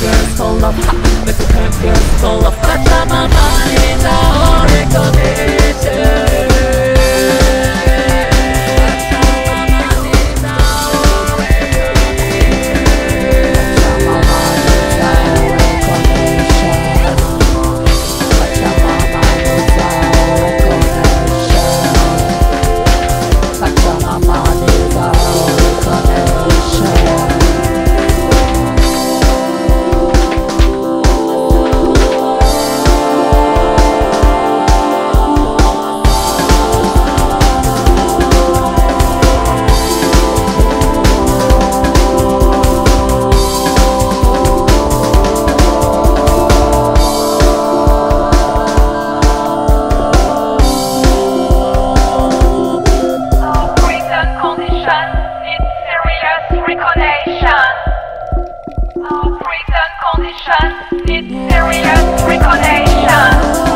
girls full of With the current girls full of But my mind reconnection. Our prison condition need serious reconnection.